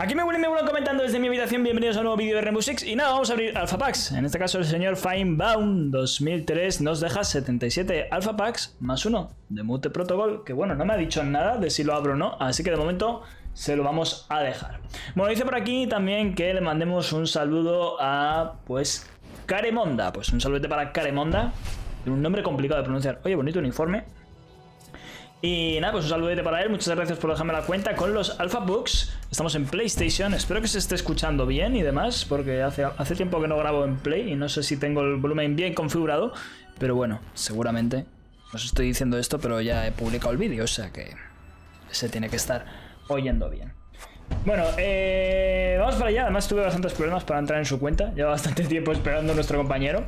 Aquí me vuelven, me vuelven comentando desde mi habitación, bienvenidos a un nuevo vídeo de Rainbow Six Y nada, vamos a abrir Alpha Packs. En este caso el señor Finebound 2003 nos deja 77 Alpha Packs más uno de Mute Protocol Que bueno, no me ha dicho nada de si lo abro o no Así que de momento se lo vamos a dejar. Bueno, dice por aquí también que le mandemos un saludo a, pues, Caremonda. Pues un saludo para Caremonda. Un nombre complicado de pronunciar. Oye, bonito uniforme y nada, pues un saludete para él. Muchas gracias por dejarme la cuenta con los Alpha Books. Estamos en PlayStation. Espero que se esté escuchando bien y demás, porque hace, hace tiempo que no grabo en Play y no sé si tengo el volumen bien configurado. Pero bueno, seguramente os estoy diciendo esto, pero ya he publicado el vídeo, o sea que se tiene que estar oyendo bien. Bueno, eh, vamos para allá. Además tuve bastantes problemas para entrar en su cuenta. Lleva bastante tiempo esperando a nuestro compañero.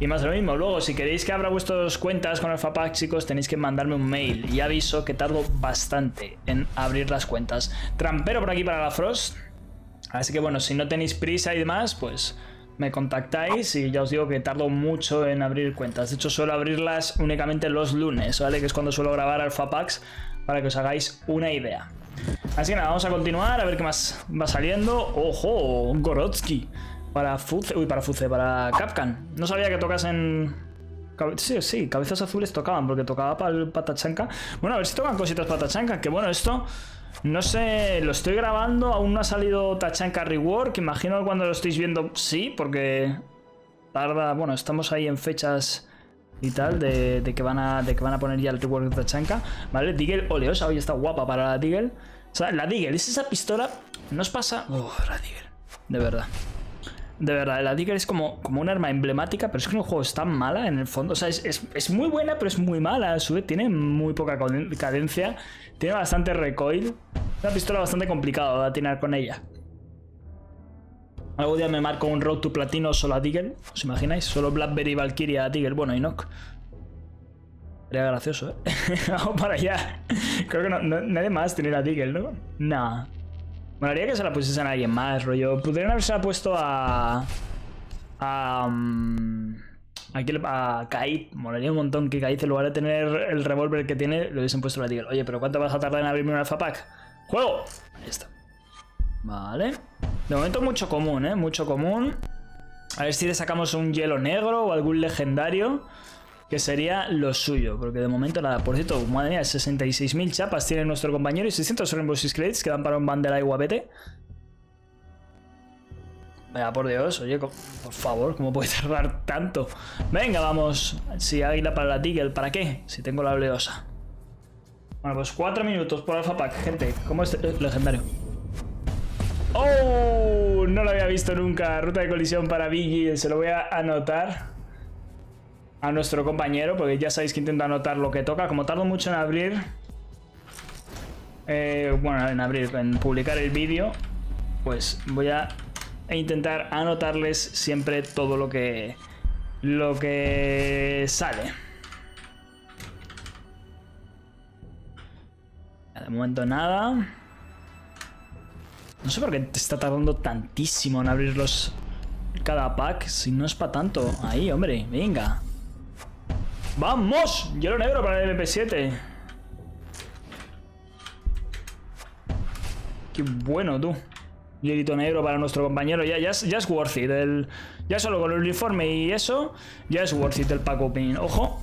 Y más de lo mismo. Luego, si queréis que abra vuestras cuentas con Alphapack, chicos, tenéis que mandarme un mail. Y aviso que tardo bastante en abrir las cuentas. Trampero por aquí para la Frost. Así que bueno, si no tenéis prisa y demás, pues me contactáis y ya os digo que tardo mucho en abrir cuentas. De hecho, suelo abrirlas únicamente los lunes, ¿vale? Que es cuando suelo grabar Alpha Packs para que os hagáis una idea. Así que nada, vamos a continuar a ver qué más va saliendo. ¡Ojo! Gorotsky. Para Fuce, uy, para Fuce, para Capcan. No sabía que tocasen... Sí, sí, cabezas azules tocaban, porque tocaba para el patachanca. Bueno, a ver si tocan cositas patachanca, que bueno, esto... No sé, lo estoy grabando, aún no ha salido Tachanka Rework, imagino que cuando lo estéis viendo sí, porque tarda, bueno, estamos ahí en fechas y tal de, que, van a, de que van a poner ya el rework de Tachanka, ¿vale? Digel oleosa, hoy está guapa para la Digel. O sea, la Digel es esa pistola, nos pasa... Oh, la Digel, de verdad. De verdad, la Digger es como, como un arma emblemática, pero es que en juego es tan mala en el fondo. O sea, es, muy buena, pero es muy mala. A su vez, tiene muy poca cadencia. Tiene bastante recoil. Una pistola bastante complicada de atinar con ella. Algún día me marco un Road to Platino solo a Digger. ¿Os imagináis? Solo Blackberry, Valkyria, a Digger. Bueno, y Nock. Sería gracioso, ¿eh? Vamos para allá. Creo que no, nadie más tiene la Digger, ¿no? Nah. Molaría que se la pusiesen a alguien más, rollo. Pudieron haberse puesto a. A. Um, aquí a Kait. Molaría un montón que Kait, en lugar de tener el revólver que tiene, le hubiesen puesto la Tigre. Oye, pero ¿cuánto vas a tardar en abrirme un alfa pack? ¡Juego! Ahí está. Vale. De momento, mucho común, ¿eh? Mucho común. A ver si le sacamos un hielo negro o algún legendario que sería lo suyo, porque de momento nada. Por cierto, madre mía, 66.000 chapas tiene nuestro compañero y 600 Rainbow Six Credits que dan para un bandera y guapete. Venga, por Dios, oye, por favor, ¿cómo puede tardar tanto? Venga, vamos. Si águila para la Deagle, ¿para qué? Si tengo la oleosa. Bueno, pues 4 minutos por Alpha Pack, gente. ¿Cómo es legendario? ¡Oh! No lo había visto nunca. Ruta de colisión para Biggie. Se lo voy a anotar a nuestro compañero, porque ya sabéis que intenta anotar lo que toca. Como tardo mucho en abrir, eh, bueno, en abrir, en publicar el vídeo, pues voy a intentar anotarles siempre todo lo que lo que sale. De momento nada. No sé por qué te está tardando tantísimo en abrirlos cada pack, si no es para tanto. Ahí, hombre, venga. ¡Vamos! Hielo negro para el MP7. Qué bueno, tú. Hielito negro para nuestro compañero. Ya, ya, ya es worth it. Ya solo con el uniforme y eso, ya es worth it el Paco Pin. ¡Ojo!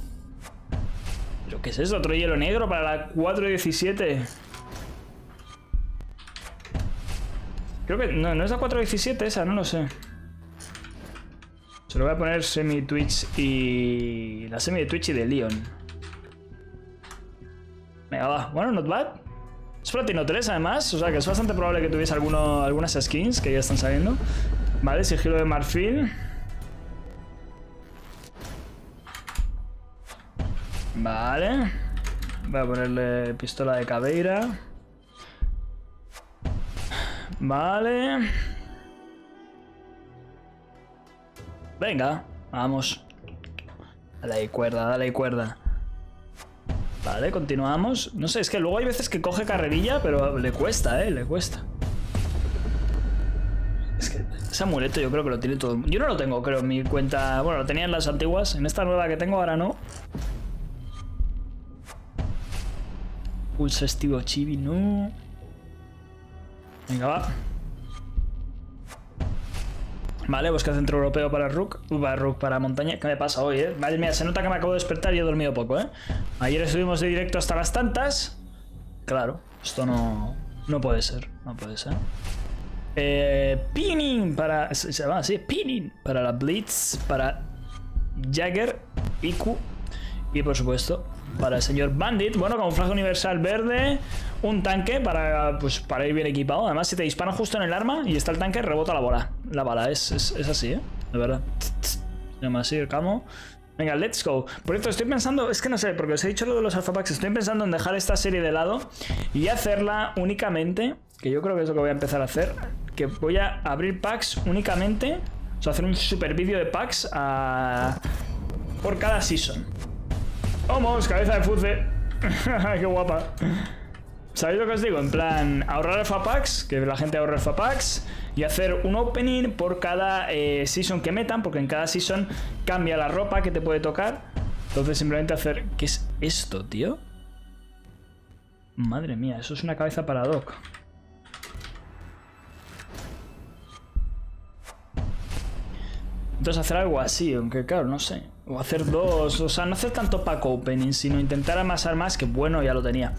¿Pero qué es eso? Otro hielo negro para la 417. Creo que... No, no es la 417 esa, no lo sé. Se lo voy a poner semi-twitch y... La semi de Twitch y de Leon. Venga, va. Bueno, not bad. Es Platino 3 además, o sea que es bastante probable que tuviese alguno, algunas skins que ya están saliendo. Vale, sigilo de marfil. Vale. Voy a ponerle pistola de caveira. Vale. Venga, vamos. Dale ahí cuerda, dale ahí cuerda. Vale, continuamos. No sé, es que luego hay veces que coge carrerilla, pero le cuesta, ¿eh? Le cuesta. Es que ese amuleto yo creo que lo tiene todo. Yo no lo tengo, creo, en mi cuenta. Bueno, lo tenía en las antiguas. En esta nueva que tengo ahora no. Pulso estivo chibi, no. Venga, va. Vale, busca centro europeo para Rook. Uh, para Rook, para montaña. ¿Qué me pasa hoy, eh? Vale, mira, se nota que me acabo de despertar y he dormido poco, eh. Ayer estuvimos de directo hasta las tantas. Claro, esto no, no puede ser. No puede ser. Eh, pinning para. Se llama así, pinning. Para la Blitz, para Jagger, Iku. Y por supuesto, para el señor Bandit. Bueno, camuflaje universal verde. Un tanque para, pues, para ir bien equipado. Además, si te disparan justo en el arma y está el tanque, rebota la bola. La bala, es, es, así, ¿eh? De verdad. Se llama así el camo. Venga, let's go. Por cierto, estoy pensando, es que no sé, porque os he dicho lo de los alpha packs, estoy pensando en dejar esta serie de lado y hacerla únicamente, que yo creo que es lo que voy a empezar a hacer, que voy a abrir packs únicamente, o sea, hacer un super vídeo de packs a... por cada season. Vamos, cabeza de fuce. Qué guapa. ¿Sabéis lo que os digo? En plan, ahorrar alpha packs, que la gente ahorre alpha packs y hacer un opening por cada eh, season que metan, porque en cada season cambia la ropa que te puede tocar. Entonces simplemente hacer... ¿Qué es esto, tío? Madre mía, eso es una cabeza para Doc. Entonces hacer algo así, aunque claro, no sé. O hacer dos, o sea, no hacer tanto pack opening, sino intentar amasar más, que bueno, ya lo tenía.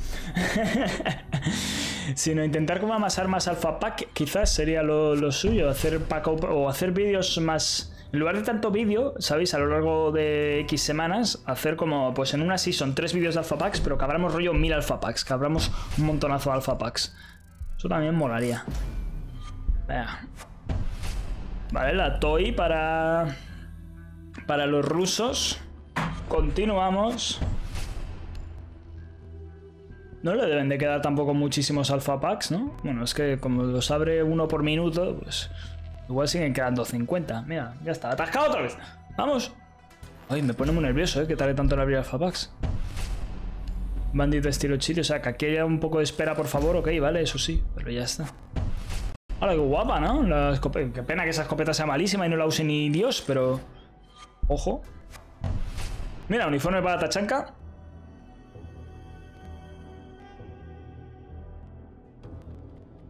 sino intentar como amasar más alpha pack, quizás sería lo, suyo, hacer pack o hacer vídeos más... En lugar de tanto vídeo, ¿sabéis? A lo largo de X semanas, hacer como, pues en una season, tres vídeos de alpha packs, pero que abramos rollo mil alpha packs, que un montonazo de alpha packs. Eso también molaría. Vale, la Toy para... Para los rusos. Continuamos. No le deben de quedar tampoco muchísimos alpha packs, ¿no? Bueno, es que como los abre uno por minuto, pues... Igual siguen quedando 50. Mira, ya está. ¡Atascado otra vez! ¡Vamos! Ay, me pone muy nervioso, ¿eh? Que tarde tanto en abrir alpha packs. Bandit estilo chile. O sea, que aquí haya un poco de espera, por favor. Ok, vale, eso sí. Pero ya está. Hola, qué guapa, ¿no? Qué pena que esa escopeta sea malísima y no la use ni Dios, pero... Ojo. Mira, uniforme para Tachanka.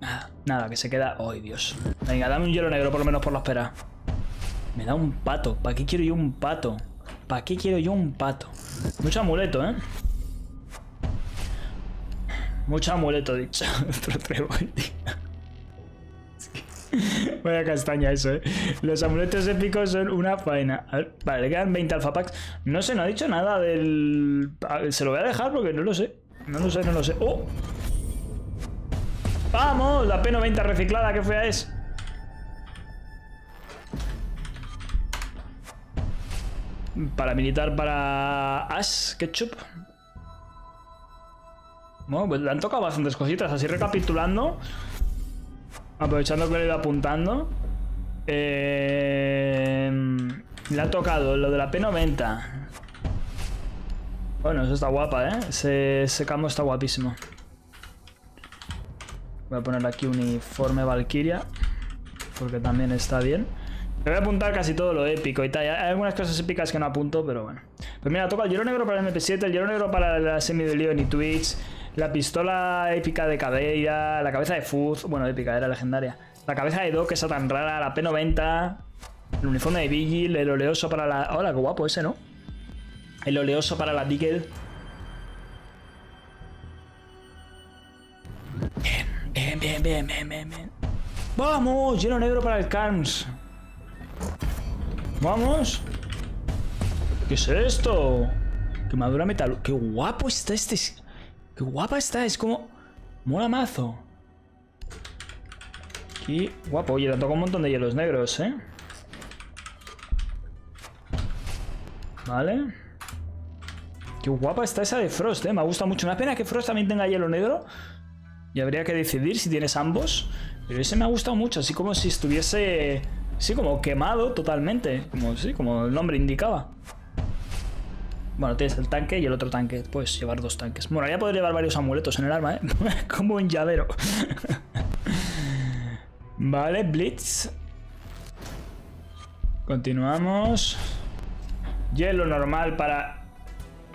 Nada, nada, que se queda... ¡Ay, Dios! Venga, dame un hielo negro por lo menos por la espera. Me da un pato. ¿Para qué quiero yo un pato? ¿Para qué quiero yo un pato? Mucho amuleto, ¿eh? Mucho amuleto, dicho. Otro trébol, Vaya castaña eso, ¿eh? Los amuletos épicos son una faena. Vale, le quedan 20 alpha packs. No sé, no ha dicho nada del... Se lo voy a dejar porque no lo sé. No lo sé, no lo sé. ¡Oh! ¡Vamos! La P90 reciclada, qué fea es. Paramilitar para Ash Ketchup. Bueno, pues le han tocado bastantes cositas. Así recapitulando, Aprovechando que le he apuntando. Eh, le ha tocado lo de la P90. Bueno, eso está guapa, ¿eh? Ese, ese camo está guapísimo. Voy a poner aquí uniforme Valkyria. Porque también está bien. Me voy a apuntar casi todo lo épico y tal. Hay algunas cosas épicas que no apunto, pero bueno. Pues mira, toca el hielo negro para el MP7, el hielo negro para la semi de Leon y Twitch, la pistola épica de Cadeira, la cabeza de Fuzz, bueno, épica, era legendaria. La cabeza de Doc, esa tan rara, la P90, el uniforme de Vigil, el oleoso para la... Hola, qué guapo ese, ¿no? El oleoso para la Deagle. Bien, bien, bien, bien, bien, bien. ¡Vamos! Lleno negro para el Carms. ¡Vamos! ¿Qué es esto? Quemadura metal. ¡Qué guapo está este! ¡Qué guapa está! Es como... Mola mazo. Aquí... Guapo. Oye, le toca un montón de hielos negros, ¿eh? Vale. Qué guapa está esa de Frost, ¿eh? Me gusta mucho. Una pena que Frost también tenga hielo negro. Y habría que decidir si tienes ambos. Pero ese me ha gustado mucho. Así como si estuviese... Sí, como quemado totalmente. Como, sí, como el nombre indicaba. Bueno, tienes el tanque y el otro tanque. Puedes llevar dos tanques. Bueno, ya poder llevar varios amuletos en el arma, ¿eh? como un llavero. vale, Blitz. Continuamos. Hielo normal para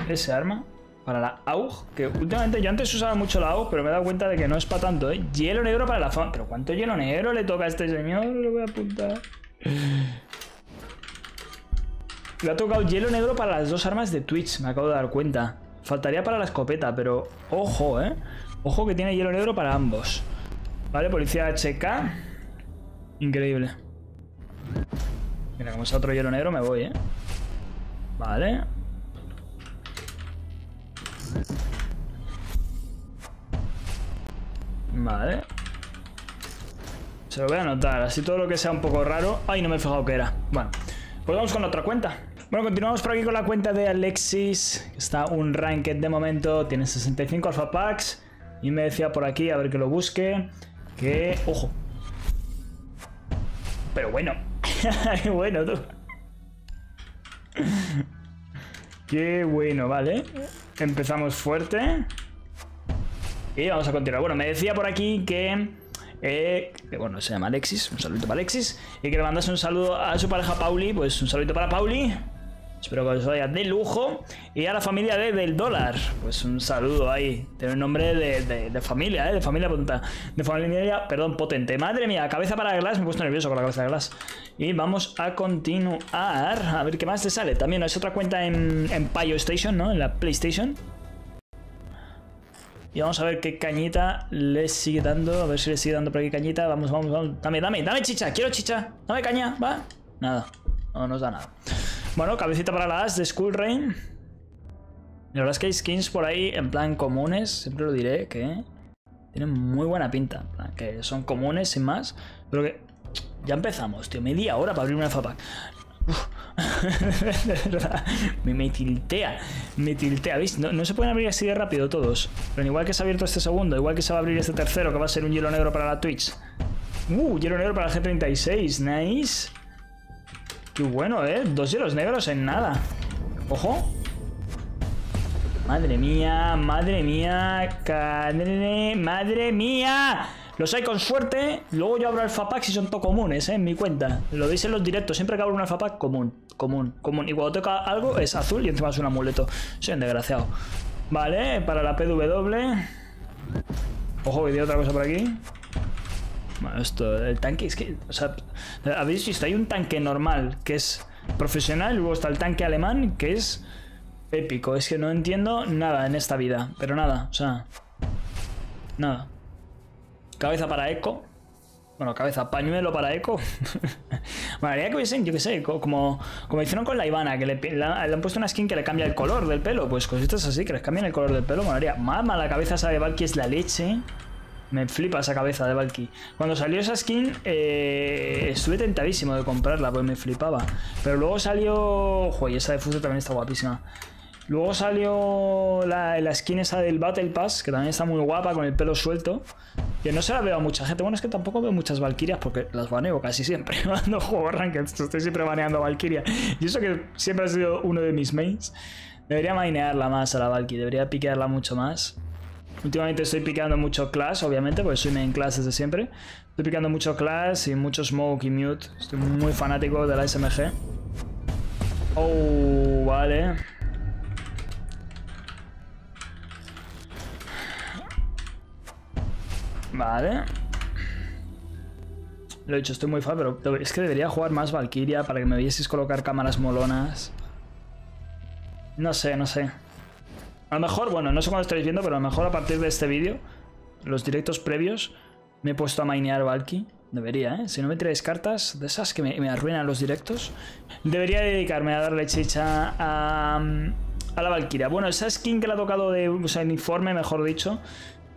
ese arma. Para la AUG. Que últimamente yo antes usaba mucho la AUG, pero me he dado cuenta de que no es para tanto, ¿eh? Hielo negro para la zona. ¿Pero cuánto hielo negro le toca a este señor? Lo voy a apuntar. Le ha tocado hielo negro para las dos armas de Twitch, me acabo de dar cuenta. Faltaría para la escopeta, pero ojo, ¿eh? Ojo que tiene hielo negro para ambos. Vale, policía HK. Increíble. Mira, como es otro hielo negro, me voy, ¿eh? Vale. Vale. Se lo voy a anotar, así todo lo que sea un poco raro. Ay, no me he fijado que era. Bueno, pues vamos con otra cuenta. Bueno, continuamos por aquí con la cuenta de Alexis. Está un ranked de momento, tiene 65 alpha packs. Y me decía por aquí, a ver que lo busque, que... ¡Ojo! Pero bueno. Qué bueno, tú. Qué bueno, vale. Empezamos fuerte. Y vamos a continuar. Bueno, me decía por aquí que... Eh, bueno, se llama Alexis, un saludito para Alexis. Y que le mandase un saludo a su pareja Pauli. Pues un saludito para Pauli. Espero que os vaya de lujo. Y a la familia de Del Dólar. Pues un saludo ahí. Tiene un nombre de, familia, ¿eh? De familia potente. De familia, perdón, potente. Madre mía, cabeza para Glass. Me he puesto nervioso con la cabeza de Glass. Y vamos a continuar. A ver qué más te sale. También es otra cuenta en, en Station, ¿no? En la PlayStation. Y vamos a ver qué cañita le sigue dando. A ver si le sigue dando por aquí cañita. Vamos, vamos, vamos. Dame, dame, dame chicha. Quiero chicha. Dame caña. Va. Nada. No nos da nada. Bueno, cabecita para las de Skull Rain. La verdad es que hay skins por ahí en plan comunes. Siempre lo diré que tienen muy buena pinta. Que son comunes sin más. Pero que ya empezamos, tío. Media hora para abrir una alpha me, me, tiltea, me tiltea, ¿veis? No, se pueden abrir así de rápido todos. Pero igual que se ha abierto este segundo, igual que se va a abrir este tercero, que va a ser un hielo negro para la Twitch. Uh, hielo negro para la G36, nice. Qué bueno, ¿eh? Dos hielos negros en nada. Ojo. Madre mía, madre mía, madre mía. Los hay con suerte. Luego yo abro alpha packs y son todo comunes, ¿eh? En mi cuenta. Lo veis en los directos. Siempre que abro un alpha pack, común, común, común. Y cuando toca algo es azul y encima es un amuleto. Soy un desgraciado. Vale, para la PW. Ojo, que otra cosa por aquí. Bueno, esto, el tanque es que, o sea, habéis visto, hay un tanque normal que es profesional, luego está el tanque alemán que es épico. Es que no entiendo nada en esta vida, pero nada, o sea, nada. Cabeza para eco. Bueno, cabeza, pañuelo para eco. bueno, haría que hubiesen, yo qué sé, como, como hicieron con la Ivana, que le, han puesto una skin que le cambia el color del pelo. Pues cositas así, que les cambian el color del pelo. Bueno, haría, mama, la cabeza de Valky es la leche. Me flipa esa cabeza de Valky. Cuando salió esa skin, eh, estuve tentadísimo de comprarla, pues me flipaba. Pero luego salió... Joder, esa de Fuse también está guapísima. Luego salió la, la, skin esa del Battle Pass, que también está muy guapa, con el pelo suelto. Que no se la veo a mucha gente. Bueno, es que tampoco veo muchas Valkyrias porque las baneo casi siempre. Cuando juego Ranked, estoy siempre baneando Valkyria. Y eso que siempre ha sido uno de mis mains. Debería mainearla más a la Valkyrie, debería piquearla mucho más. Últimamente estoy picando mucho Clash, obviamente, porque soy main Clash desde siempre. Estoy picando mucho Clash y mucho Smoke y Mute. Estoy muy fanático de la SMG. Oh, vale. Vale. Lo he dicho, estoy muy fan, pero es que debería jugar más Valkyria para que me vieseis colocar cámaras molonas. No sé, no sé. A lo mejor, bueno, no sé cuándo estáis viendo, pero a lo mejor a partir de este vídeo, los directos previos, me he puesto a mainear Valky. Debería, ¿eh? Si no me tiráis cartas de esas que me, arruinan los directos, debería dedicarme a darle chicha a, a la Valkyria. Bueno, esa skin que le ha tocado de... O sea, uniforme, mejor dicho,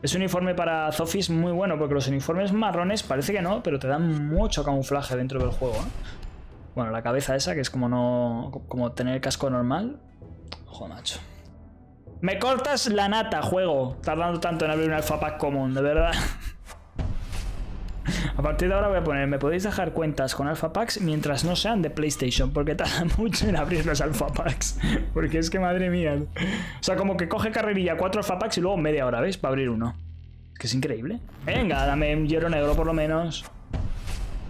es un uniforme para Zofis muy bueno, porque los uniformes marrones parece que no, pero te dan mucho camuflaje dentro del juego. ¿eh? Bueno, la cabeza esa, que es como no. como tener el casco normal. Ojo, macho. Me cortas la nata, juego. Tardando tanto en abrir un alpha pack común, de verdad. A partir de ahora voy a poner, me podéis dejar cuentas con alpha packs mientras no sean de PlayStation, porque tarda mucho en abrir los alpha packs. Porque es que madre mía. O sea, como que coge carrerilla cuatro alpha packs y luego media hora, ¿veis? Para abrir uno. Es que es increíble. Venga, dame un hierro negro por lo menos.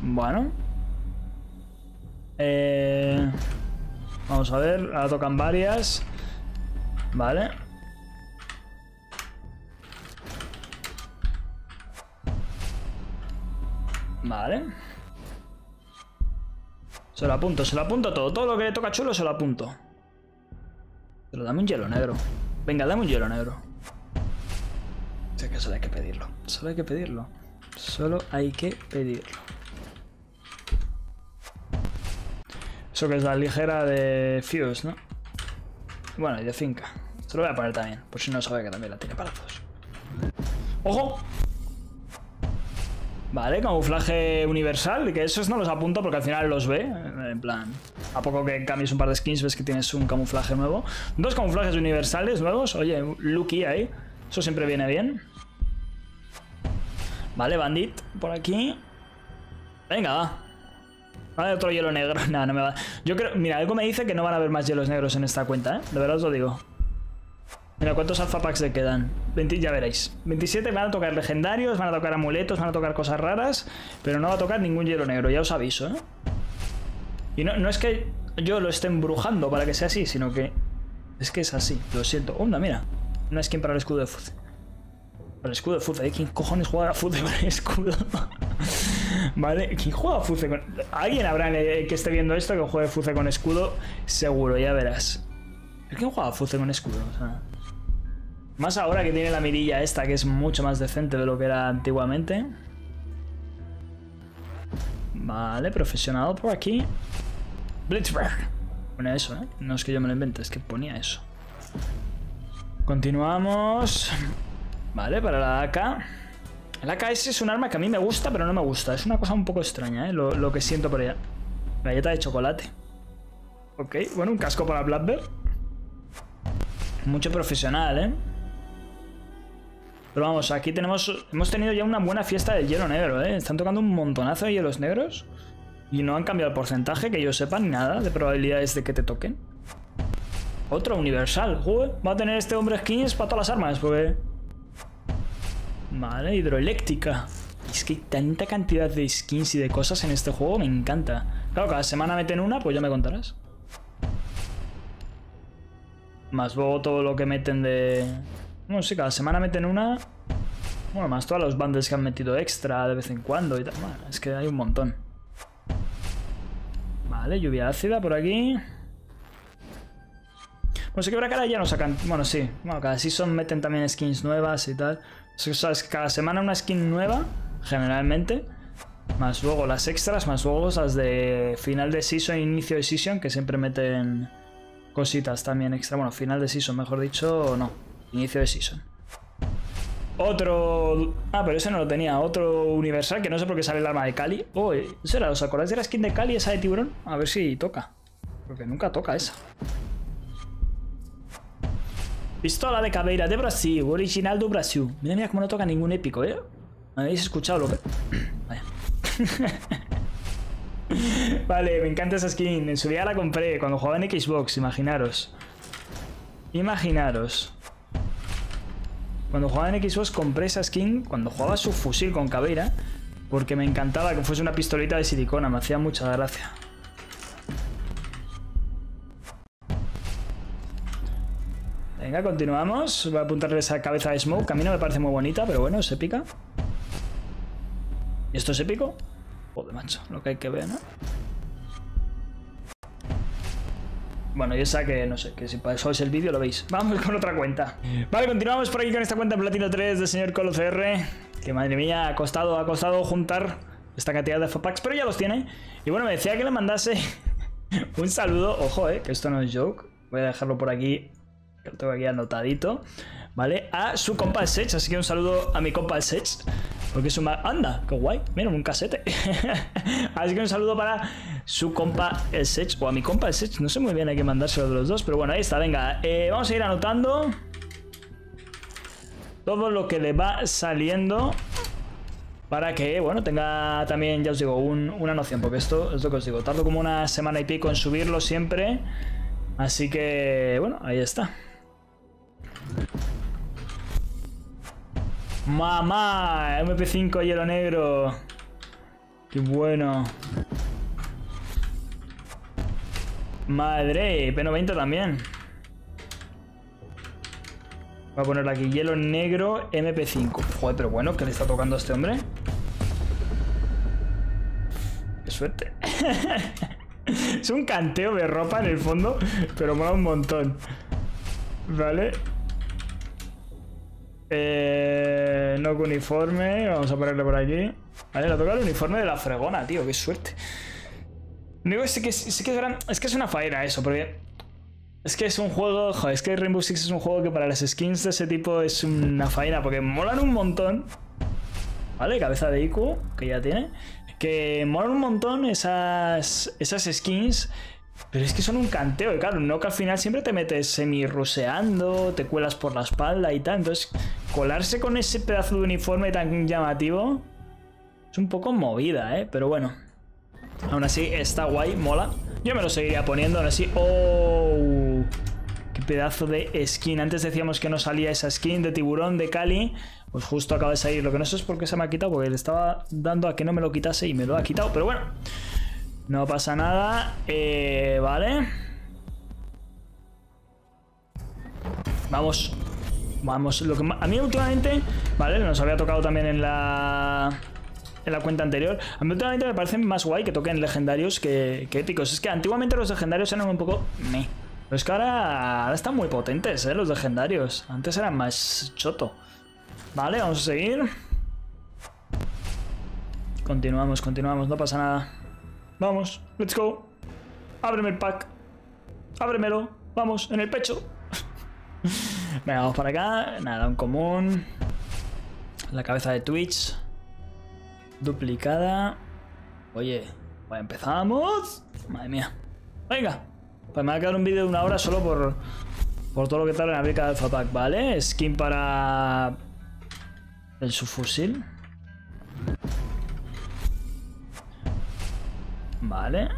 Bueno. Eh... Vamos a ver, ahora tocan varias. Vale. Vale. Se lo apunto, se lo apunto todo. Todo lo que le toca chulo se lo apunto. Pero dame un hielo negro. Venga, dame un hielo negro. Sé que solo hay que pedirlo. Solo hay que pedirlo. Solo hay que pedirlo. Eso que es la ligera de Fuse, ¿no? Bueno, y de finca. Se lo voy a poner también, por si no sabe que también la tiene para dos. ¡Ojo! Vale, camuflaje universal, que esos no los apunto porque al final los ve. En plan, a poco que cambies un par de skins ves que tienes un camuflaje nuevo. Dos camuflajes universales nuevos. Oye, Lucky ahí. Eso siempre viene bien. Vale, Bandit, por aquí. Venga, va. Vale, otro hielo negro. Nada, no me va. Yo creo. Mira, algo me dice que no van a haber más hielos negros en esta cuenta, ¿eh? De verdad os lo digo. Mira, ¿cuántos alpha packs le quedan? 20, ya veréis. 27 van a tocar legendarios, van a tocar amuletos, van a tocar cosas raras, pero no va a tocar ningún hielo negro, ya os aviso, ¿eh? Y no, no es que yo lo esté embrujando para que sea así, sino que es que es así, lo siento. Onda, mira, una skin para el escudo de Fuz. Para el escudo de Fuz, ¿eh? ¿Quién cojones juega a Fuz con el escudo? vale, ¿quién juega a Fuze con...? Alguien habrá que esté viendo esto que juegue Fuze con escudo, seguro, ya verás. ¿Quién juega a Fuze con escudo? O sea... Más ahora que tiene la mirilla esta, que es mucho más decente de lo que era antiguamente. Vale, profesional por aquí. Blitzberg. Pone eso, ¿eh? No es que yo me lo invente, es que ponía eso. Continuamos. Vale, para la AK. El AKS es un arma que a mí me gusta, pero no me gusta. Es una cosa un poco extraña, ¿eh? Lo, que siento por ella. Galleta de chocolate. Ok, bueno, un casco para Blackbird. Mucho profesional, ¿eh? Pero vamos, aquí tenemos... Hemos tenido ya una buena fiesta de hielo negro, ¿eh? Están tocando un montonazo de hielos negros. Y no han cambiado el porcentaje, que yo sepa, ni nada de probabilidades de que te toquen. Otro universal. Joder, va a tener este hombre skins para todas las armas, porque... Vale, hidroeléctrica. Es que hay tanta cantidad de skins y de cosas en este juego, me encanta. Claro, cada semana meten una, pues ya me contarás. Más luego todo lo que meten de... No sé, cada semana meten una. Bueno, más todos los bundles que han metido extra de vez en cuando y tal. Bueno, es que hay un montón. Vale, lluvia ácida por aquí. Bueno, sé que por acá ya no sacan... Bueno, sí. Bueno, cada season meten también skins nuevas y tal. O sea, cada semana una skin nueva, generalmente. Más luego las extras, más luego las de final de season, inicio de season, que siempre meten cositas también extra. Bueno, final de season, mejor dicho, no. Inicio de season. Otro... Ah, pero ese no lo tenía. Otro universal, que no sé por qué sale el arma de Cali. Oh, ¿eso era? ¿Os acordáis de la skin de Cali, esa de tiburón? A ver si toca. Porque nunca toca esa. Pistola de caveira de Brasil, original do Brasil. Mira, mira cómo no toca ningún épico, ¿eh? ¿Habéis escuchado lo que...? Vaya. vale, me encanta esa skin. En su día la compré cuando jugaba en Xbox, imaginaros. Imaginaros. Cuando jugaba en Xbox compré esa skin cuando jugaba su fusil con caveira. Porque me encantaba que fuese una pistolita de silicona, me hacía mucha gracia. Venga, continuamos. Voy a apuntarle esa cabeza de Smoke. A mí no me parece muy bonita, pero bueno, es épica. ¿Y esto es épico? Joder, macho, lo que hay que ver, ¿no? Bueno, y esa que no sé, que si pasáis el vídeo lo veis. Vamos con otra cuenta. Vale, continuamos por aquí con esta cuenta en Platino 3 del señor Colo CR. Que madre mía, ha costado, ha costado juntar esta cantidad de Fapacks, pero ya los tiene. Y bueno, me decía que le mandase un saludo. Ojo, eh, que esto no es joke. Voy a dejarlo por aquí, que lo tengo aquí anotadito. ¿Vale? A su compa el Sech, así que un saludo a mi compa el Sech. Porque es un... ¡Anda! ¡Qué guay! Mira, un casete. así que un saludo para su compa el Sech. O a mi compa el Sech. No sé muy bien a qué mandárselo de los dos. Pero bueno, ahí está. Venga, eh, vamos a ir anotando todo lo que le va saliendo para que, bueno, tenga también, ya os digo, una noción, porque esto es lo que os digo, tardo como una semana y pico en subirlo siempre, así que, bueno, ahí está. Mamá, MP5 hielo negro. Qué bueno. Madre, P90 también. Voy a ponerle aquí hielo negro MP5. Joder, pero bueno, ¿qué le está tocando a este hombre? Qué suerte. es un canteo de ropa en el fondo, pero mola un montón. Vale. Eh, no con uniforme, vamos a ponerle por aquí. Vale, le toca el uniforme de la fregona, tío, qué suerte. Digo, que, es, que es, gran, es que es una faena eso, porque es que es un juego, es que Rainbow Six es un juego que para las skins de ese tipo es una faena, porque molan un montón. ¿Vale? Cabeza de Iku, que ya tiene. Que molan un montón esas, esas skins, pero es que son un canteo. Y claro, no que al final siempre te metes semi-ruseando, te cuelas por la espalda y tal. Entonces, colarse con ese pedazo de uniforme tan llamativo es un poco movida, ¿eh? Pero bueno, aún así está guay, mola. Yo me lo seguiría poniendo, ahora sí. ¡Oh! ¡Qué pedazo de skin! Antes decíamos que no salía esa skin de tiburón de Cali. Pues justo acaba de salir. Lo que no sé es por qué se me ha quitado, porque le estaba dando a que no me lo quitase y me lo ha quitado. Pero bueno, no pasa nada. Eh, vale. Vamos. Vamos. Que a mí últimamente, vale, nos había tocado también en la en la cuenta anterior. A mí últimamente me parece más guay que toquen legendarios que, épicos. Es que antiguamente los legendarios eran un poco me. Pero es que ahora, están muy potentes, ¿eh? Los legendarios. Antes eran más choto. Vale, vamos a seguir. Continuamos, continuamos, no pasa nada. Vamos, let's go. Ábreme el pack. Ábremelo. Vamos, en el pecho. Venga, vamos para acá. Nada, un común. La cabeza de Twitch. Duplicada. Oye, pues empezamos. Madre mía. Venga. Pues me va a quedar un vídeo de una hora solo por, por todo lo que tal en abrir cada alfa pack, ¿vale? Skin para el subfusil. Vale.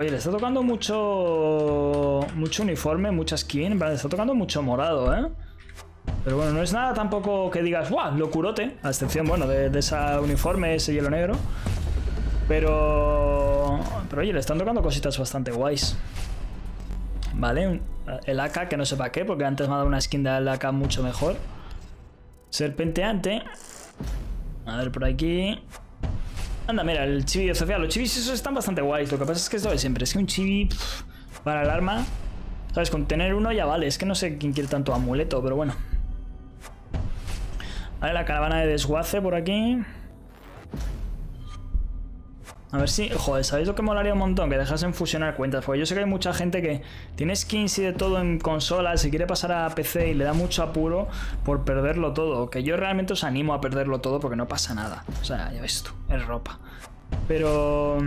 Oye, le está tocando mucho mucho uniforme, mucha skin. Le está tocando mucho morado, ¿eh? Pero bueno, no es nada tampoco que digas, ¡guau! Locurote. A excepción, bueno, de, ese uniforme, ese hielo negro. Pero... Pero oye, le están tocando cositas bastante guays. Vale, el AK, que no sé para qué, porque antes me ha dado una skin del AK mucho mejor. Serpenteante. A ver, por aquí. Anda, mira, el chibi de Sofía. Los chibis esos están bastante guays. Lo que pasa es que esto de siempre. Es que un chibi para el arma... ¿Sabes? Con tener uno ya vale. Es que no sé quién quiere tanto amuleto, pero bueno. Vale, la caravana de desguace por aquí. A ver si... Joder, ¿sabéis lo que molaría un montón? Que dejasen fusionar cuentas. Porque yo sé que hay mucha gente que tiene skins y de todo en consolas y quiere pasar a PC y le da mucho apuro por perderlo todo. Que yo realmente os animo a perderlo todo porque no pasa nada. O sea, ya ves tú, es ropa. Pero...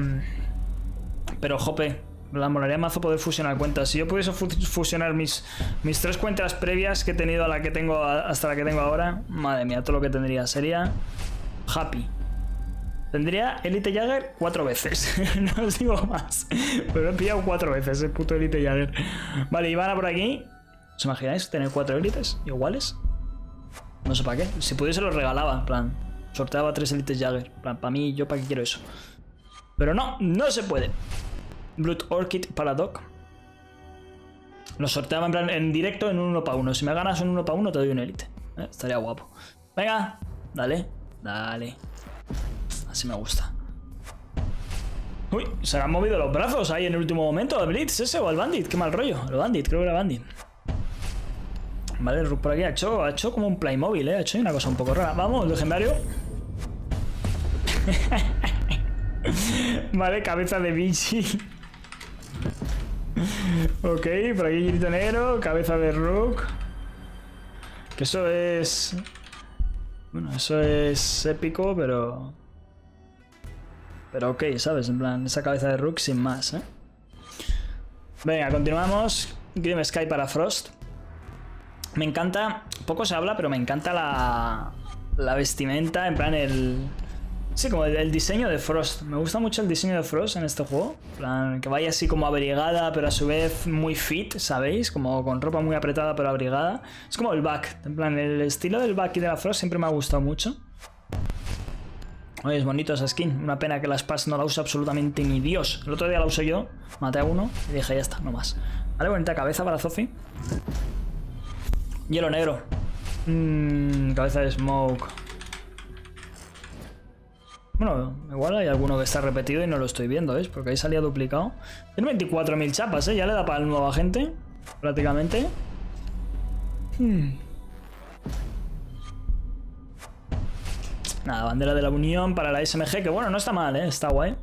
Pero, jope, la molaría mazo poder fusionar cuentas. Si yo pudiese fusionar mis, mis tres cuentas previas que he tenido a la que tengo hasta la que tengo ahora, madre mía, todo lo que tendría sería happy. Tendría Elite Jagger cuatro veces. no os digo más. Pero he pillado cuatro veces el puto Elite Jagger. Vale, Ivana por aquí. ¿Os imagináis tener cuatro élites iguales? No sé para qué. Si pudiese lo regalaba, en plan. Sorteaba tres Elites Jagger. Plan, para mí, yo para qué quiero eso. Pero no, no se puede. Blood Orchid Paradox. Lo sorteaba en, plan, en directo en un 1 para 1. Si me ganas un 1 para 1 te doy un élite. Eh, estaría guapo. Venga, dale, dale. Así me gusta. Uy, se han movido los brazos ahí en el último momento. ¿El Blitz ese o el Bandit? Qué mal rollo. El Bandit, creo que era Bandit. Vale, el por aquí ha hecho, ha hecho como un Playmobil, ¿eh? Ha hecho una cosa un poco rara. Vamos, legendario. vale, cabeza de bichi. ok, por aquí grito negro, cabeza de Rook. Que eso es... Bueno, eso es épico, pero... Pero ok, ¿sabes? En plan, esa cabeza de Rook sin más, ¿eh? Venga, continuamos. Grim Sky para Frost. Me encanta... Poco se habla, pero me encanta la... La vestimenta, en plan el... Sí, como el, diseño de Frost. Me gusta mucho el diseño de Frost en este juego. que vaya así como abrigada, pero a su vez muy fit, ¿sabéis? Como con ropa muy apretada, pero abrigada. Es como el back. En plan, el estilo del back y de la Frost siempre me ha gustado mucho. Oye, es bonito esa skin. Una pena que la Spaz no la use absolutamente ni Dios. El otro día la usé yo, maté a uno y dije, ya está, no más. Vale, bonita cabeza para Zofi. Hielo negro. Mmm, cabeza de Smoke. Bueno, igual hay alguno que está repetido y no lo estoy viendo, ¿ves? Porque ahí salía duplicado. Tiene 24.000 chapas, ¿eh? Ya le da para el nuevo gente, prácticamente. Hmm. Nada, bandera de la Unión para la SMG, que bueno, no está mal, ¿eh? Está guay.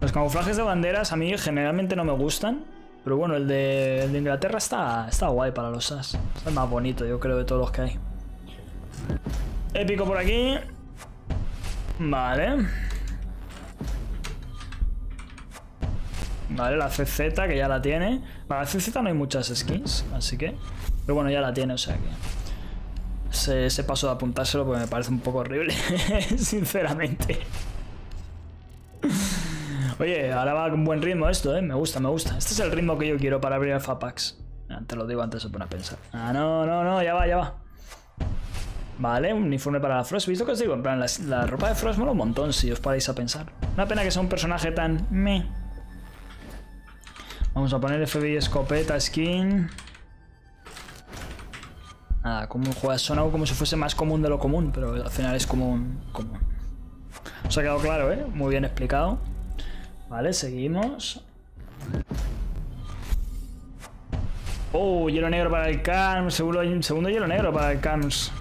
Los camuflajes de banderas a mí generalmente no me gustan. Pero bueno, el de, Inglaterra está, está guay para los SAS. Es el más bonito, yo creo, de todos los que hay. Épico por aquí. Vale. Vale, la CZ que ya la tiene. Para la CZ no hay muchas skins, así que... Pero bueno, ya la tiene, o sea que... Ese, paso de apuntárselo porque me parece un poco horrible, sinceramente. Oye, ahora va con buen ritmo esto, ¿eh? Me gusta, me gusta. Este es el ritmo que yo quiero para abrir Alpha Packs. Te lo digo antes de poner a pensar. Ah, no, no, no, ya va, ya va. Vale, un uniforme para la Frost. ¿Visto que os digo? En plan, la, ropa de Frost mola un montón si os paráis a pensar. Una pena que sea un personaje tan... Me. Vamos a poner FBI escopeta, skin... Nada, como juega sonado como si fuese más común de lo común, pero al final es común. común. Os ha quedado claro, ¿eh? Muy bien explicado. Vale, seguimos. Oh, hielo negro para el CAMS. Segundo, segundo hielo negro para el CAMS.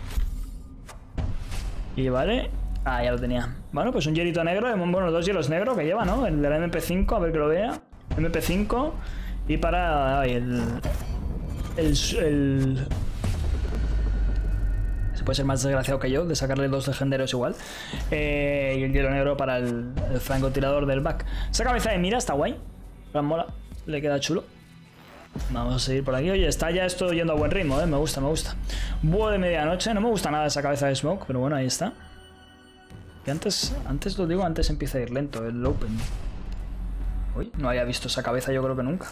Y vale. Ah, ya lo tenía. Bueno, pues un hielito negro. Bueno, dos hielos negros que lleva, ¿no? El de la MP5, a ver que lo vea. MP5. Y para... Ay, el... El... puede ser más desgraciado que yo de sacarle dos legendarios igual. Eh, y el hielo negro para el, el francotirador del back. Esa cabeza de mira está guay. La mola. Le queda chulo. Vamos a seguir por aquí. Oye, está ya esto yendo a buen ritmo, ¿eh? Me gusta, me gusta. Búho de medianoche. No me gusta nada esa cabeza de Smoke, pero bueno, ahí está. Que antes, antes lo digo, antes empieza a ir lento el Open. Uy, no había visto esa cabeza yo creo que nunca.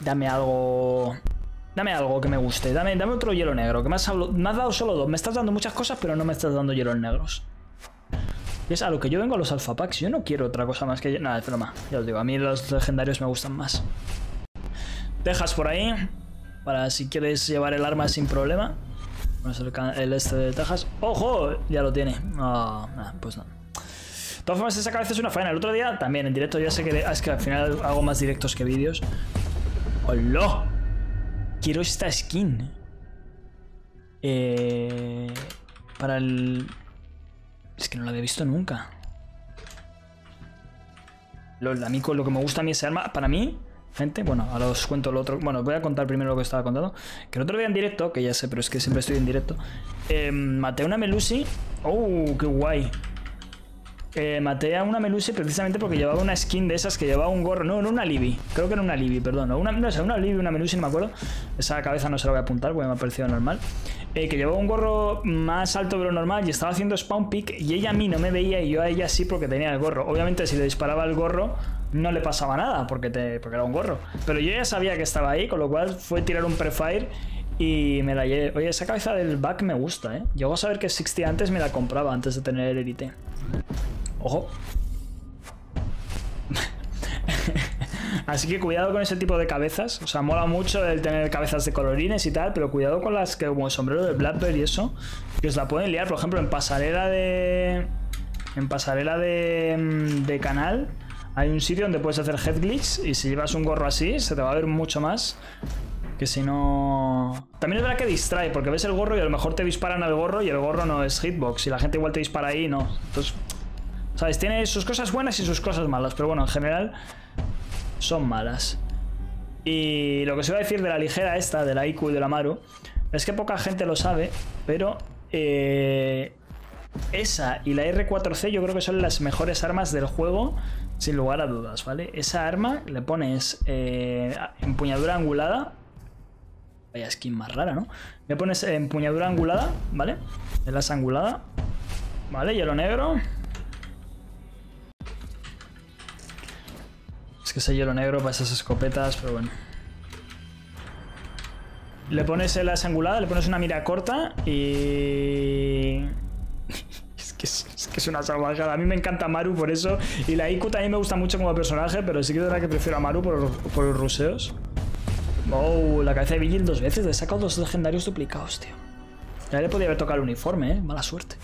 Dame algo... Dame algo que me guste. Dame, dame otro hielo negro. Que me has, dado solo dos. Me estás dando muchas cosas, pero no me estás dando hielos negros. Es a lo que yo vengo a los alpha packs. Yo no quiero otra cosa más que... Nada, es broma. Ya os digo, a mí los legendarios me gustan más. Dejas por ahí. Para si quieres llevar el arma sin problema. el, este de Texas. ¡Ojo! Ya lo tiene. Ah, pues no. De todas formas, esa cabeza es una faena. El otro día también en directo ya sé que... Es que al final hago más directos que vídeos. ¡Hola! Quiero esta skin. Eh, para el... Es que no la había visto nunca. Lo, a lo que me gusta a mí ese arma, para mí, gente, bueno, ahora os cuento lo otro. Bueno, voy a contar primero lo que estaba contando. Que el otro día en directo, que ya sé, pero es que siempre estoy en directo, eh, maté una Melusi. ¡Oh, qué guay! Eh, maté a una Melusi precisamente porque llevaba una skin de esas que llevaba un gorro. No, no una Libby. Creo que era una Libby, perdón. Una, no sé, una Libby, una Melusi, no me acuerdo. Esa cabeza no se la voy a apuntar porque me ha parecido normal. Eh, que llevaba un gorro más alto de lo normal y estaba haciendo spawn pick y ella a mí no me veía y yo a ella sí porque tenía el gorro. Obviamente si le disparaba el gorro no le pasaba nada porque, te, porque era un gorro. Pero yo ya sabía que estaba ahí, con lo cual fue tirar un prefire y me la llevé. Oye, esa cabeza del back me gusta, ¿eh? Llego a saber que 60 antes me la compraba antes de tener el Elite. Ojo. Así que cuidado con ese tipo de cabezas. O sea, mola mucho el tener cabezas de colorines y tal, pero cuidado con las que como el sombrero de Blackberry y eso, que os la pueden liar. Por ejemplo, en pasarela de... En pasarela de, mm, de canal hay un sitio donde puedes hacer head glitch y si llevas un gorro así se te va a ver mucho más que si no... También es verdad que distrae, porque ves el gorro y a lo mejor te disparan al gorro y el gorro no es hitbox y la gente igual te dispara ahí no. Entonces ¿Sabes? Tiene sus cosas buenas y sus cosas malas, pero bueno, en general son malas. Y lo que os iba a decir de la ligera esta, de la IQ y de la Maru, es que poca gente lo sabe, pero eh, esa y la R4C yo creo que son las mejores armas del juego, sin lugar a dudas, ¿vale? Esa arma le pones eh, empuñadura angulada. Vaya skin más rara, ¿no? Le pones empuñadura angulada, ¿vale? El as angulada. Vale, hielo negro. Es que ese hielo negro para esas escopetas, pero bueno. Le pones la angulada, le pones una mira corta y... es, que es, una salvajada. A mí me encanta Maru por eso. Y la Iku también me gusta mucho como personaje, pero sí que es verdad que prefiero a Maru por, por los ruseos. Oh, la cabeza de Vigil dos veces. Le he sacado dos legendarios duplicados, tío. Ya le podía haber tocado el uniforme, ¿eh? Mala suerte.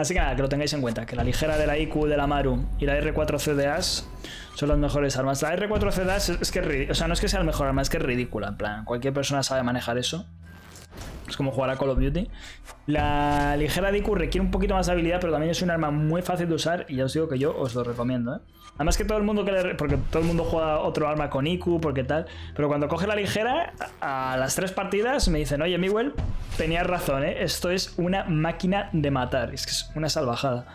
Así que nada, que lo tengáis en cuenta, que la ligera de la IQ de la Maru y la R4C de son las mejores armas. La R4C de Ash es, que es O sea, no es que sea el mejor arma, es que es ridícula. En plan, cualquier persona sabe manejar eso. Es como jugar a Call of Duty. La ligera de IQ requiere un poquito más de habilidad, pero también es un arma muy fácil de usar y ya os digo que yo os lo recomiendo. ¿eh? Además que todo el mundo que porque todo el mundo juega otro arma con IQ, porque tal, pero cuando coge la ligera a las tres partidas me dicen, "Oye, Miguel, tenías razón, ¿eh? esto es una máquina de matar, es que es una salvajada."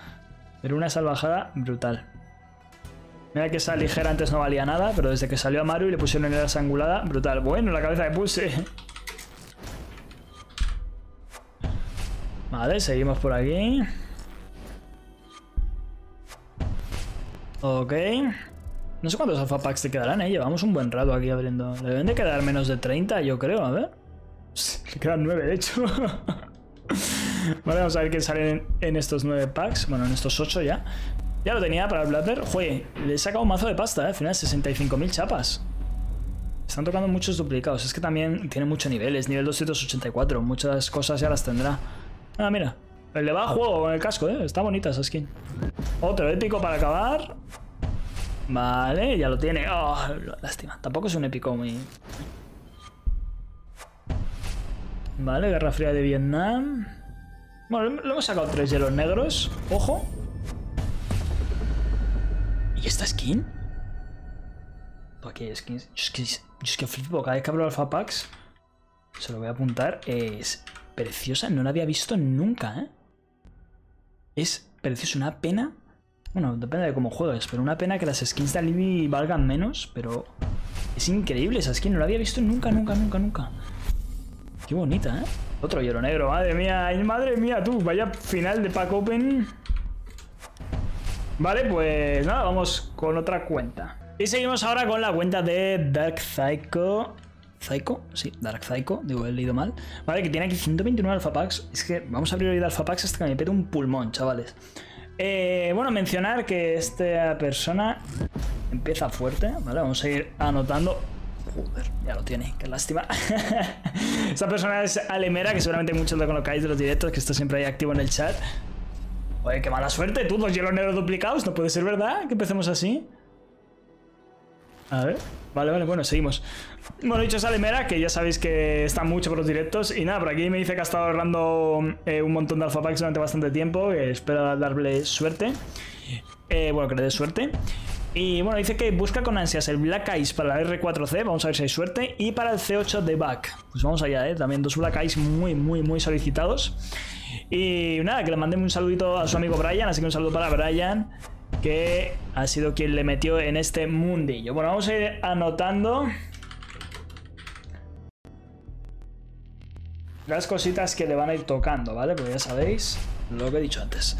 Pero una salvajada brutal. Mira que esa ligera antes no valía nada, pero desde que salió a Maru y le pusieron en la sangulada, brutal. Bueno, la cabeza que puse. Vale, seguimos por aquí. Ok. No sé cuántos alpha packs te quedarán, eh. Llevamos un buen rato aquí abriendo. Deben de quedar menos de 30, yo creo, a ver. Quedan 9, de hecho. vale, vamos a ver qué salen en estos 9 packs. Bueno, en estos 8 ya. Ya lo tenía para el Blatter. Joder, le he sacado un mazo de pasta, eh. Al final, 65.000 chapas. Están tocando muchos duplicados. Es que también tiene muchos niveles. Nivel 284. Muchas cosas ya las tendrá. Ah, mira. Le va a juego con el casco, ¿eh? Está bonita esa skin. Otro épico para acabar. Vale, ya lo tiene. Oh, lástima. Tampoco es un épico muy... Vale, Guerra Fría de Vietnam. Bueno, le hemos sacado tres hielos negros. Ojo. ¿Y esta skin? ¿Qué skins? Yo es que, yo es que flipo. Cada vez que abro Alpha Packs, se lo voy a apuntar. Es preciosa. No la había visto nunca, ¿eh? Es preciosa. Una pena. Bueno, depende de cómo juegues, pero una pena que las skins de Alibi valgan menos, pero es increíble esa skin. No la había visto nunca, nunca, nunca, nunca. Qué bonita, ¿eh? Otro hielo negro, madre mía, madre mía, tú, vaya final de pack open. Vale, pues nada, vamos con otra cuenta. Y seguimos ahora con la cuenta de Dark Psycho Psycho, sí, Dark Psycho, digo, he leído mal. Vale, que tiene aquí 129 alpha packs. Es que vamos a abrir hoy de alpha packs hasta que me pete un pulmón, chavales. Eh, bueno, mencionar que esta persona empieza fuerte, ¿vale? Vamos a ir anotando. Joder, ya lo tiene, qué lástima. Esta persona es Alemera, que seguramente muchos lo conocáis de los directos, que está siempre ahí activo en el chat. Oye, qué mala suerte, tú, dos hielos negros duplicados, no puede ser verdad que empecemos así. A ver. Vale, vale, bueno, seguimos. Bueno, dicho esa Mera, que ya sabéis que está mucho por los directos. Y nada, por aquí me dice que ha estado ahorrando eh, un montón de alpha packs durante bastante tiempo. Que espero darle suerte. Eh, bueno, que le dé suerte. Y bueno, dice que busca con ansias el Black Eyes para la R4C. Vamos a ver si hay suerte. Y para el C8 de Back. Pues vamos allá, ¿eh? También dos Black Eyes muy, muy, muy solicitados. Y nada, que le mandemos un saludito a su amigo Brian. Así que un saludo para Brian que ha sido quien le metió en este mundillo. Bueno, vamos a ir anotando las cositas que le van a ir tocando, ¿vale? Pues ya sabéis lo que he dicho antes.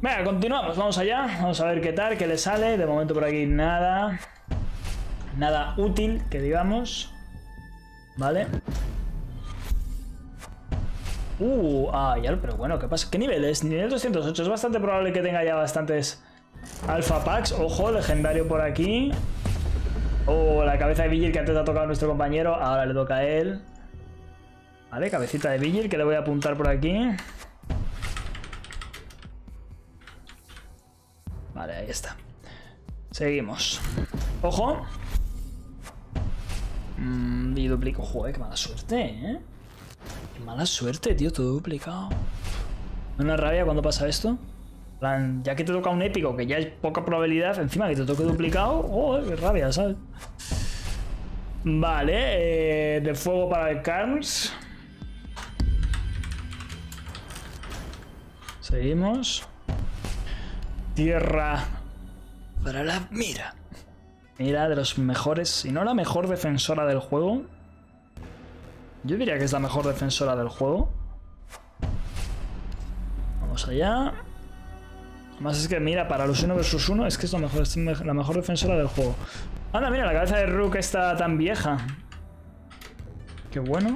Venga, continuamos, vamos allá, vamos a ver qué tal, qué le sale. De momento por aquí nada, nada útil, que digamos, ¿vale? Uh, ah, ya, pero bueno, ¿qué pasa? ¿Qué nivel es? Nivel 208, es bastante probable que tenga ya bastantes Alpha Packs, ojo, legendario por aquí. Oh, la cabeza de Vigil que antes ha tocado a nuestro compañero, ahora le toca a él. Vale, cabecita de Vigil que le voy a apuntar por aquí. Vale, ahí está. Seguimos. Ojo. Mm, y duplico. Joder, qué mala suerte, ¿eh? Qué mala suerte, tío, todo duplicado. Una rabia cuando pasa esto ya que te toca un épico, que ya es poca probabilidad, encima que te toque duplicado, oh, qué rabia, ¿sabes? Vale, eh, de fuego para el Carms. Seguimos. Tierra para la mira. Mira, de los mejores, si no la mejor defensora del juego. Yo diría que es la mejor defensora del juego. Vamos allá. Más es que, mira, para los 1 vs 1 es que es, mejor, es la mejor defensora del juego. Anda, mira, la cabeza de Rook está tan vieja. Qué bueno.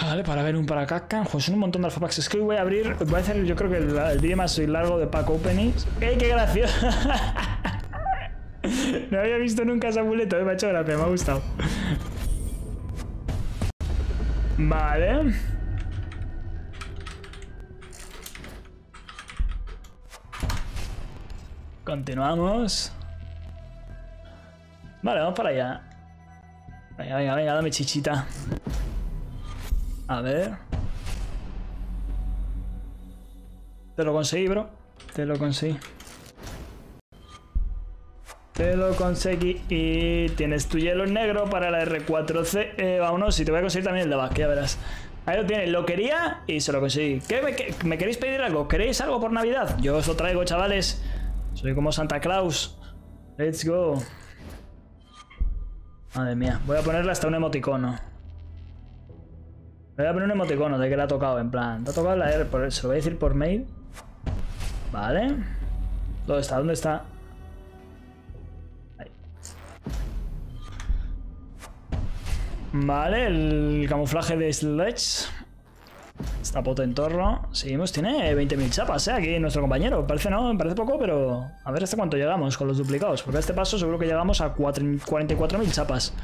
Vale, para ver un para Kakkan. Pues son un montón de alfapacks. Es que hoy voy a abrir. Voy a hacer, yo creo que el, el vídeo más largo de pack openings. ¡Ey, qué gracioso! no había visto nunca ese amuleto, me ha hecho gracia, me ha gustado. Vale. Continuamos. Vale, vamos para allá. Venga, venga, venga, dame chichita. A ver. Te lo conseguí, bro. Te lo conseguí. Te lo conseguí y tienes tu hielo negro para la R4C. Eh, vámonos, y te voy a conseguir también el de Back, ya verás. Ahí lo tienes, lo quería y se lo conseguí. ¿Qué, me, me, queréis pedir algo? ¿Queréis algo por Navidad? Yo os lo traigo, chavales. Soy como Santa Claus. Let's go. Madre mía, voy a ponerle hasta un emoticono. Voy a poner un emoticono de que le ha tocado, en plan. ¿Te ha tocado la R? se lo voy a decir por mail. Vale. ¿Dónde está? ¿Dónde está? Ahí. Vale, el camuflaje de Sledge. Está potentorro. Seguimos, tiene 20.000 chapas, ¿eh? Aquí nuestro compañero. Parece no, parece poco, pero... A ver hasta cuánto llegamos con los duplicados. Porque a este paso seguro que llegamos a 44.000 chapas.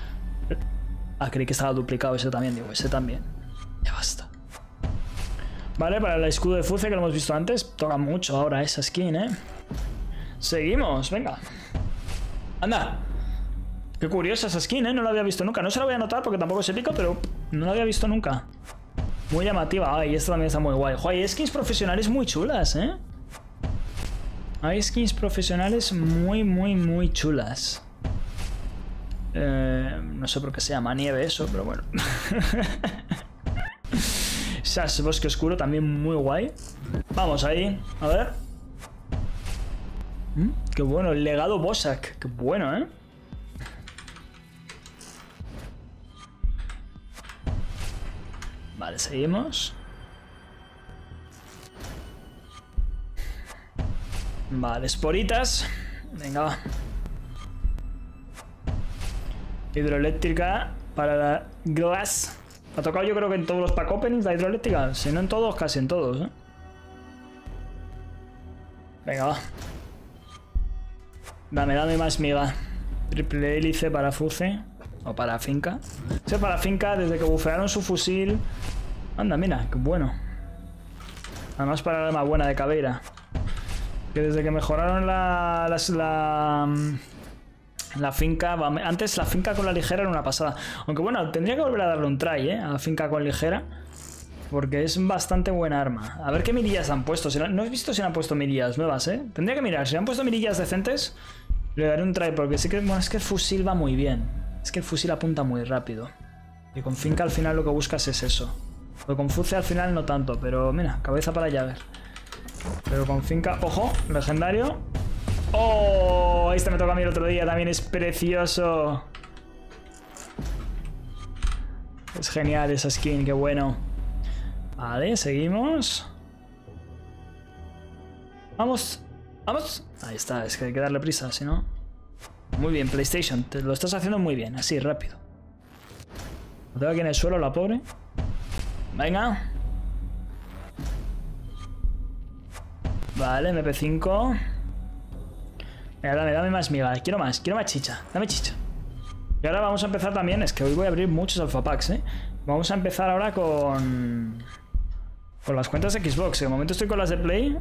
Ah, creí que estaba duplicado ese también, digo, ese también. Ya basta. Vale, para el escudo de Fuce que lo hemos visto antes, toca mucho ahora esa skin, ¿eh? Seguimos, venga. Anda. Qué curiosa esa skin, ¿eh? No la había visto nunca. No se la voy a notar porque tampoco es épico, pero no la había visto nunca. Muy llamativa. Ay, esta también está muy guay. Hay skins profesionales muy chulas, ¿eh? Hay skins profesionales muy, muy, muy chulas. Eh, no sé por qué se llama nieve eso, pero bueno. Bosque Oscuro también muy guay. Vamos ahí, a ver. Mm, qué bueno, el legado Bosak. Qué bueno, ¿eh? Vale, seguimos. Vale, esporitas. Venga, va. Hidroeléctrica para la Glass. Ha tocado yo creo que en todos los pack openings la hidroeléctrica. Si no en todos, casi en todos, ¿eh? Venga, va. Dame, dame más miga. Triple hélice para Fuce. O para finca. Ese para finca, desde que bufearon su fusil. Anda, mira, qué bueno. Además para la arma buena de Caveira. Que desde que mejoraron la, la, la, finca... Antes la finca con la ligera era una pasada. Aunque bueno, tendría que volver a darle un try, ¿eh? A la finca con ligera. Porque es bastante buena arma. A ver qué mirillas han puesto. No he visto si han puesto mirillas nuevas, ¿eh? Tendría que mirar. Si han puesto mirillas decentes, le daré un try. Porque sí que... Bueno, es que el fusil va muy bien. Es que el fusil apunta muy rápido. Y con finca al final lo que buscas es eso. Lo con Fuce al final no tanto, pero mira, cabeza para llaver. Pero con finca... ¡Ojo! Legendario. ¡Oh! Este me toca a mí el otro día, también es precioso. Es genial esa skin, qué bueno. Vale, seguimos. Vamos. Vamos. Ahí está, es que hay que darle prisa, si no... Muy bien, PlayStation. Te lo estás haciendo muy bien, así, rápido. Lo tengo aquí en el suelo, la pobre. Venga. Vale, MP5. Dame, dame más miga. Quiero más, quiero más chicha. Dame chicha. Y ahora vamos a empezar también, es que hoy voy a abrir muchos alpha packs, ¿eh? Vamos a empezar ahora con... Con las cuentas de Xbox. De momento estoy con las de Play.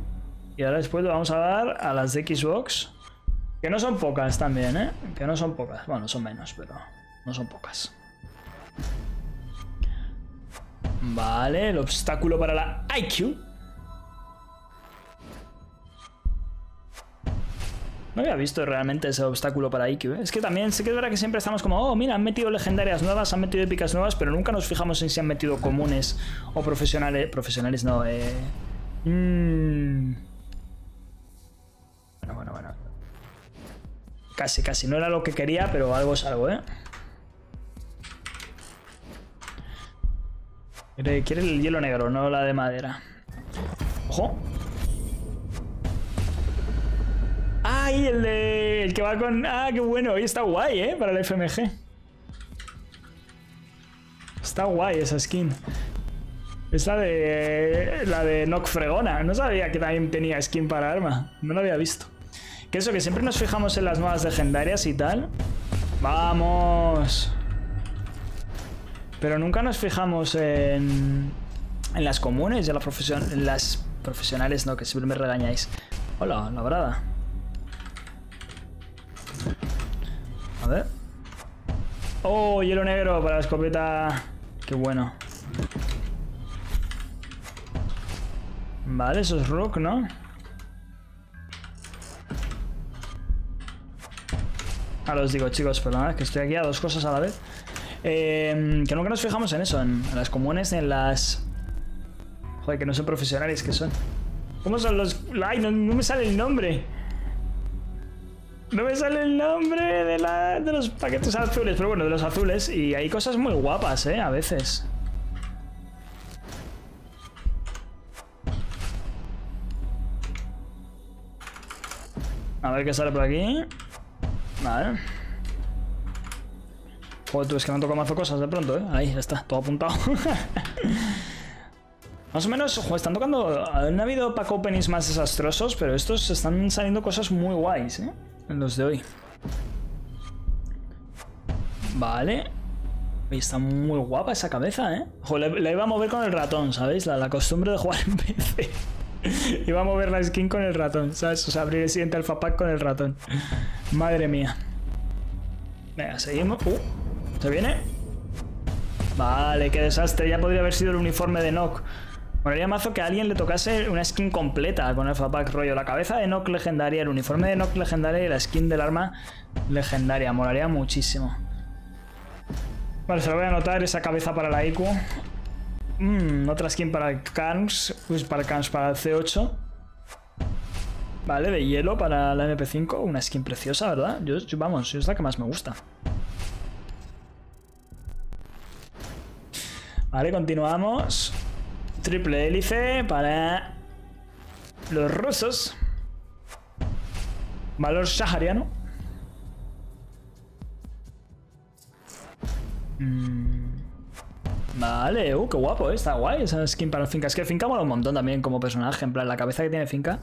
Y ahora después le vamos a dar a las de Xbox. Que no son pocas también, ¿eh? Que no son pocas. Bueno, son menos, pero no son pocas. Vale, el obstáculo para la IQ. No había visto realmente ese obstáculo para IQ. ¿eh? Es que también sé que es verdad que siempre estamos como, oh, mira, han metido legendarias nuevas, han metido épicas nuevas, pero nunca nos fijamos en si han metido comunes o profesionales. Profesionales no, eh. Mmm... Bueno, bueno, bueno. Casi, casi. No era lo que quería, pero algo es algo, ¿eh? Quiere el hielo negro, no la de madera. ¡Ojo! ¡Ay! El de... El que va con... ¡Ah, qué bueno! Hoy está guay, ¿eh? Para el FMG. Está guay esa skin. Es la de... La de Nock Fregona. No sabía que también tenía skin para arma. No lo había visto. Que eso, que siempre nos fijamos en las nuevas legendarias y tal. ¡Vamos! Pero nunca nos fijamos en, en las comunes y en, la profesión, en las profesionales, no, que siempre me regañáis. Hola, la brada. A ver. Oh, hielo negro para la escopeta. Qué bueno. Vale, eso es rock, ¿no? Ahora os digo, chicos, perdonad que estoy aquí a dos cosas a la vez. Eh, que nunca nos fijamos en eso, en, las comunes, en las... Joder, que no son profesionales, que son... ¿Cómo son los...? ¡Ay, no, me sale el nombre! No me sale el nombre de, los paquetes azules, pero bueno, de los azules. Y hay cosas muy guapas, ¿eh? A veces. A ver qué sale por aquí. Vale. Joder, tú, es que me han tocado mazo cosas de pronto, ¿eh? Ahí, ya está, todo apuntado. más o menos, están tocando... Han habido pack openings más desastrosos, pero estos están saliendo cosas muy guays, ¿eh? En los de hoy. Vale. Está muy guapa esa cabeza, ¿eh? La iba a mover con el ratón, ¿sabéis? La, la costumbre de jugar en PC. Iba a mover la skin con el ratón, ¿sabes? O sea, abrir el siguiente alfa pack con el ratón. Madre mía. Venga, seguimos. Uh, ¿Se viene? Vale, qué desastre. Ya podría haber sido el uniforme de Nock. Moraría mazo que a alguien le tocase una skin completa con el pack rollo. La cabeza de Nock legendaria, el uniforme de Nock legendaria y la skin del arma legendaria. Molaría muchísimo. Vale, se lo voy a anotar esa cabeza para la IQ. Mmm, otra skin para el Carms, pues para el Carms para el C8. Vale, de hielo para la MP5, una skin preciosa, ¿verdad? Yo, vamos, es la que más me gusta. Vale, continuamos. Triple hélice para los rusos. Valor sahariano. Mmm... Vale, uh, qué guapo, eh, está guay esa skin para Finca. Es que Finca mola un montón también como personaje, en plan, la cabeza que tiene Finca,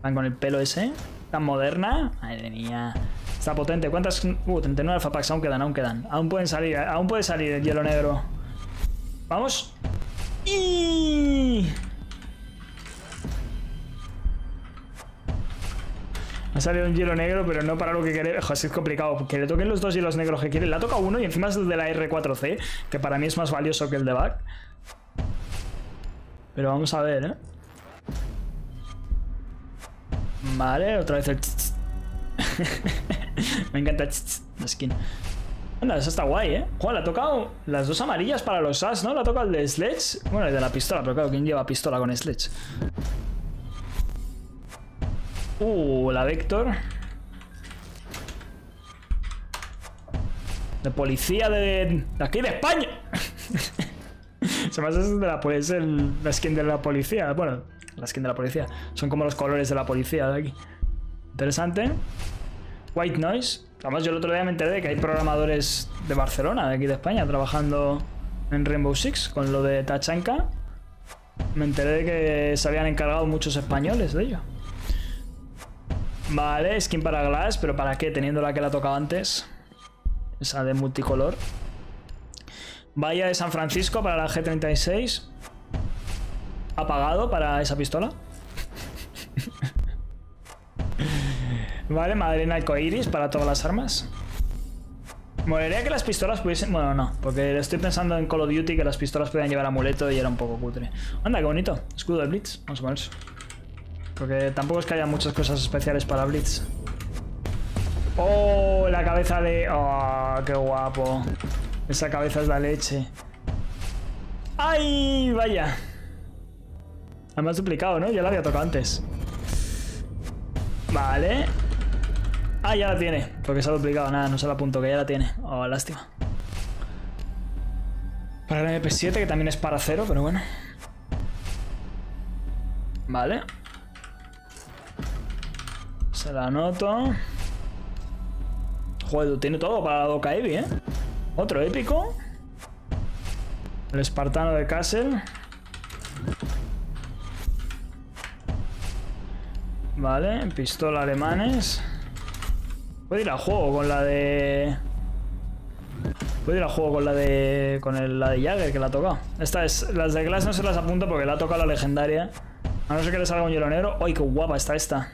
van con el pelo ese, tan moderna. Madre mía, está potente. ¿Cuántas? Uh, 39 alfa packs, aún quedan, aún quedan. Aún pueden salir, aún puede salir el hielo negro. Vamos. Ha salido un hielo negro, pero no para lo que quiere. Joder, es complicado. Que le toquen los dos hielos negros que quiere. Le ha tocado uno y encima es el de la R4C, que para mí es más valioso que el de back. Pero vamos a ver, ¿eh? Vale, otra vez el... Me encanta la skin. Anda, esa está guay, ¿eh? Joder, le ha tocado las dos amarillas para los as, ¿no? Le ha tocado el de Sledge. Bueno, el de la pistola, pero claro, ¿quién lleva pistola con Sledge? Uh, la Vector. De policía de, de aquí de España. Se me hace de la, pues, el, la skin de la policía. Bueno, la skin de la policía. Son como los colores de la policía de aquí. Interesante. White Noise. Además, yo el otro día me enteré de que hay programadores de Barcelona, de aquí de España, trabajando en Rainbow Six con lo de Tachanka. Me enteré de que se habían encargado muchos españoles de ello. Vale, skin para Glass, pero ¿para qué? Teniendo la que la tocado antes. Esa de multicolor. Vaya de San Francisco para la G36. Apagado para esa pistola. Vale, madrina arcoiris para todas las armas. Molaría que las pistolas pudiesen... Bueno, no, porque estoy pensando en Call of Duty que las pistolas podían llevar amuleto y era un poco cutre. Anda, qué bonito. Escudo de Blitz. A poner eso. Porque tampoco es que haya muchas cosas especiales para Blitz. ¡Oh! La cabeza de... ¡Oh! ¡Qué guapo! Esa cabeza es la leche. ¡Ay! Vaya. Además duplicado, ¿no? Ya la había tocado antes. Vale. Ah, ya la tiene. Porque se ha duplicado. Nada, no se la apunto, que ya la tiene. Oh, lástima. Para el MP7, que también es para cero, pero bueno. Vale. Se la anoto. Joder, tiene todo para la Doca Evi, ¿eh? Otro épico. El espartano de Castle. Vale, pistola alemanes. Puedo ir al juego con la de... Puedo ir al juego con la de... Con la de Jagger que la ha tocado. Esta es... Las de Glass no se las apunto porque la ha tocado la legendaria. A no ser que le salga un hielo negro. ¡Ay, qué guapa está esta!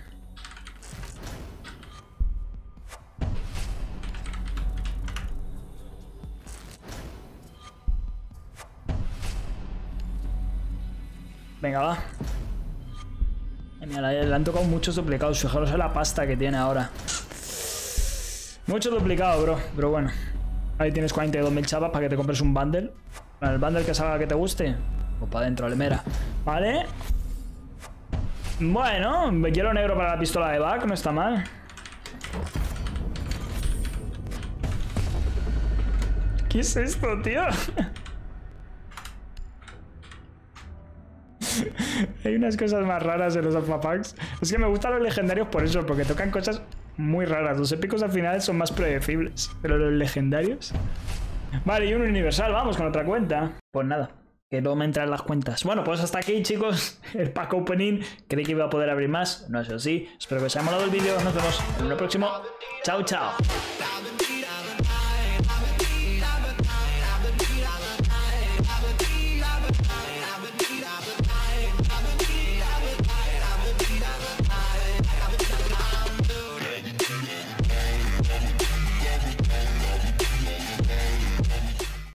Venga, va. Mira, le han tocado muchos duplicados. Fijaros en la pasta que tiene ahora. Mucho duplicado, bro. Pero bueno. Ahí tienes 42.000 chapas para que te compres un bundle. El bundle que salga que te guste. O para adentro, Alemera. Vale. Bueno, hielo negro para la pistola de back, no está mal. ¿Qué es esto, tío? Hay unas cosas más raras en los alpha packs. Es que me gustan los legendarios por eso, porque tocan cosas muy raras. Los épicos al final son más predecibles, pero los legendarios... Vale, y un universal, vamos con otra cuenta. Pues nada, que no me entran las cuentas. Bueno, pues hasta aquí, chicos, el pack opening. Creí que iba a poder abrir más, no es así. Espero que os haya molado el vídeo. Nos vemos en el próximo. Chao, chao.